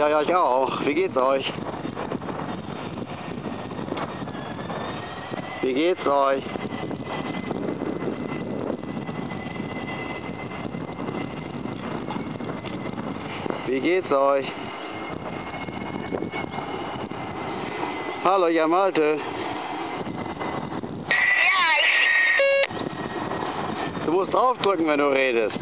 Ja, ja, ich auch. Wie geht's euch? Wie geht's euch? Wie geht's euch? Hallo, ja Malte. Du musst draufdrücken, wenn du redest.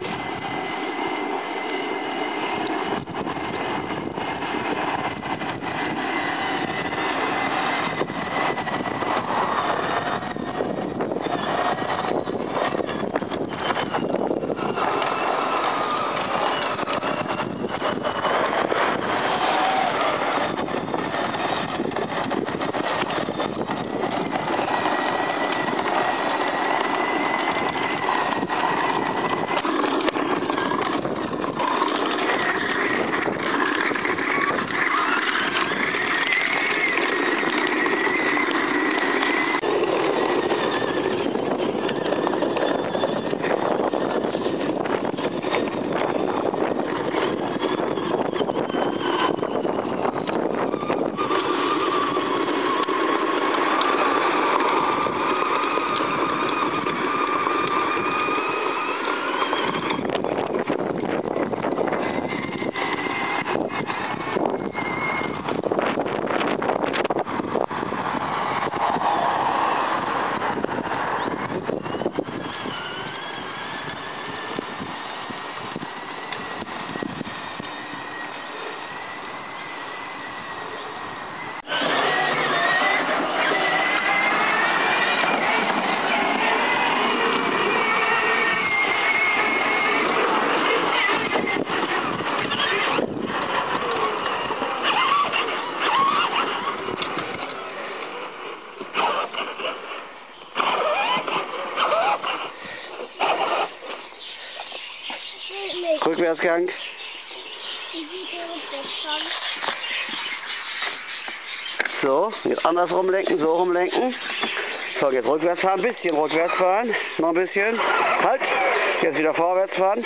Rückwärtsgang. So, jetzt andersrum lenken, so rumlenken. So, jetzt rückwärts fahren, ein bisschen rückwärts fahren, noch ein bisschen. Halt, jetzt wieder vorwärts fahren.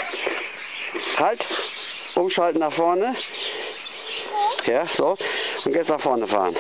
Halt, umschalten nach vorne. Ja, so. Und jetzt nach vorne fahren.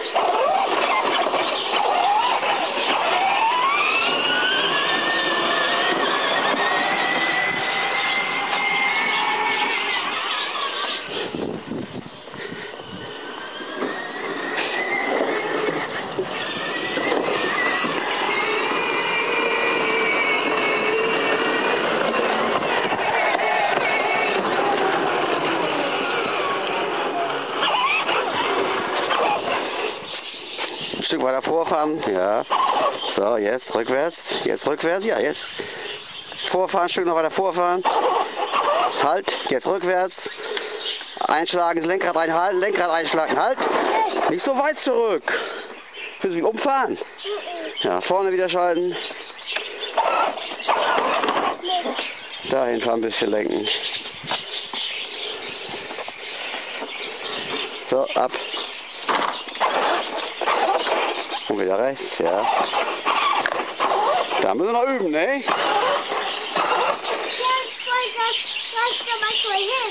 Ein Stück weiter vorfahren. Ja. So, jetzt rückwärts. Jetzt rückwärts. Ja, jetzt. Vorfahren, Stück noch weiter vorfahren. Halt. Jetzt rückwärts. Einschlagen, das Lenkrad einhalten, Lenkrad einschlagen. Halt. Nicht so weit zurück. Du mich umfahren? Ja, vorne wieder schalten. Dahin fahren, ein bisschen lenken. So, ab. Und wieder rechts, ja. Da müssen wir noch üben, ne?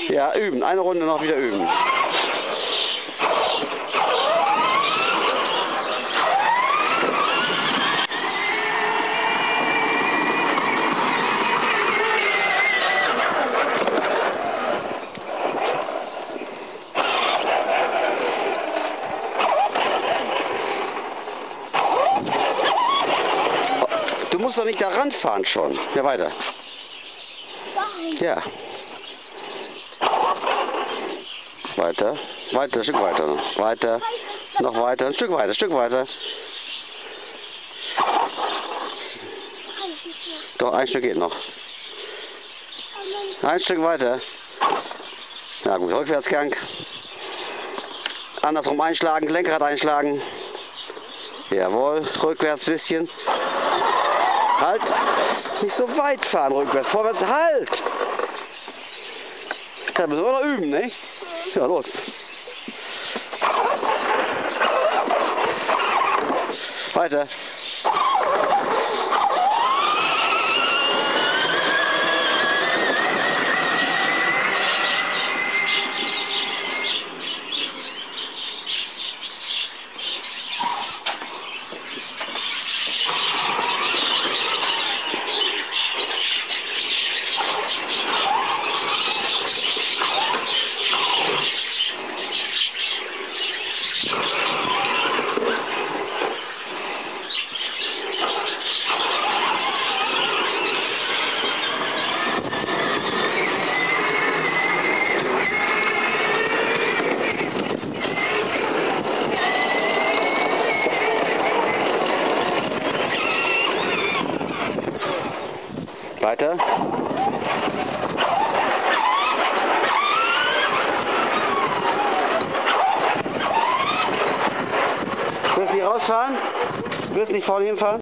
Ja, üben. Eine Runde noch wieder üben. Du musst doch nicht da ranfahren schon. Ja, weiter. Ja. Weiter. Weiter, ein Stück weiter noch. Weiter. Noch weiter. Ein Stück weiter, ein Stück weiter. Doch, ein Stück geht noch. Ein Stück weiter. Na gut, Rückwärtsgang. Andersrum einschlagen, Lenkrad einschlagen. Jawohl, rückwärts bisschen. Halt! Nicht so weit fahren rückwärts, vorwärts, halt! Da müssen wir noch üben, ne? Ja, los. Weiter. Weiter. Willst du nicht rausfahren? Willst du nicht vorne hinfahren?